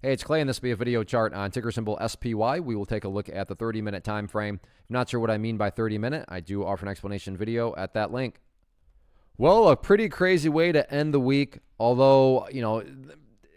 Hey, it's Clay, and this will be a video chart on ticker symbol SPY. We will take a look at the 30 minute time frame. If not sure what I mean by 30 minute, I do offer an explanation video at that link. Well, a pretty crazy way to end the week, although, you know,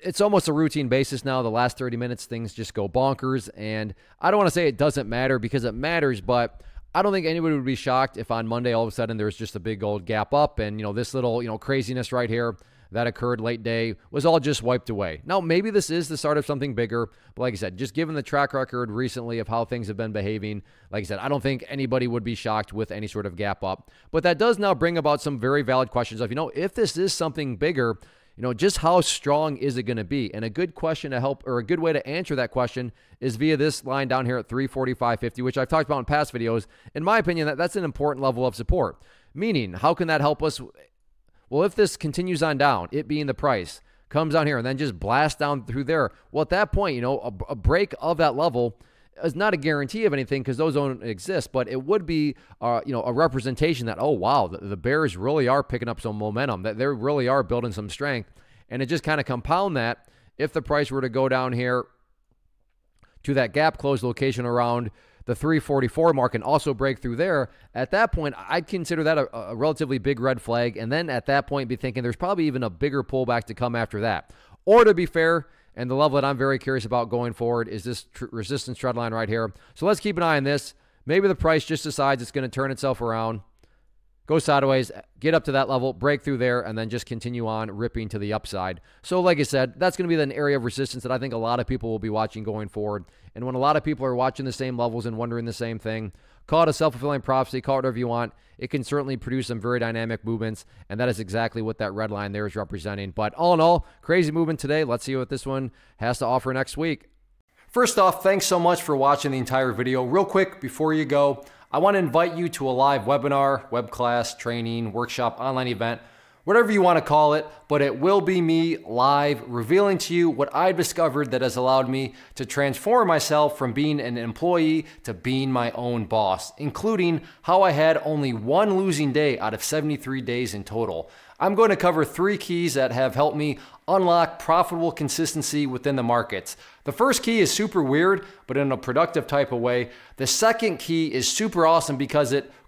it's almost a routine basis now. The last 30 minutes, things just go bonkers. And I don't want to say it doesn't matter because it matters, but I don't think anybody would be shocked if on Monday all of a sudden there's just a big old gap up and, you know, this little, you know, craziness right here that occurred late day was all just wiped away. Now, maybe this is the start of something bigger, but like I said, just given the track record recently of how things have been behaving, like I said, I don't think anybody would be shocked with any sort of gap up. But that does now bring about some very valid questions of, you know, if this is something bigger, you know, just how strong is it going to be? And a good question to help, or a good way to answer that question is via this line down here at 345.50, which I've talked about in past videos. In my opinion, that, that's an important level of support. Meaning, how can that help us well, if this continues on down, it being the price, comes down here and then just blasts down through there, well, at that point, you know, a, a break of that level is not a guarantee of anything because those don't exist, but it would be, uh, you know, a representation that, oh, wow, the, the Bears really are picking up some momentum, that they really are building some strength. And it just kind of compound that if the price were to go down here to that gap close location around the 344 mark and also break through there, at that point, I'd consider that a, a, relatively big red flag. And then at that point, be thinking there's probably even a bigger pullback to come after that. Or to be fair, and the level that I'm very curious about going forward is this tr- resistance trend line right here. So let's keep an eye on this. Maybe the price just decides it's going to turn itself around go sideways, get up to that level, break through there, and then just continue on ripping to the upside. So, like I said, that's going to be an area of resistance that I think a lot of people will be watching going forward. And when a lot of people are watching the same levels and wondering the same thing, call it a self fulfilling prophecy, call it whatever you want. It can certainly produce some very dynamic movements, and that is exactly what that red line there is representing. But all in all, crazy movement today. Let's see what this one has to offer next week. First off, thanks so much for watching the entire video. Real quick, before you go, I want to invite you to a live webinar, web class, training, workshop, online event, whatever you want to call it, but it will be me live revealing to you what I've discovered that has allowed me to transform myself from being an employee to being my own boss, including how I had only one losing day out of 73 days in total. I'm going to cover three keys that have helped me unlock profitable consistency within the markets. The first key is super weird, but in a productive type of way. The second key is super awesome because it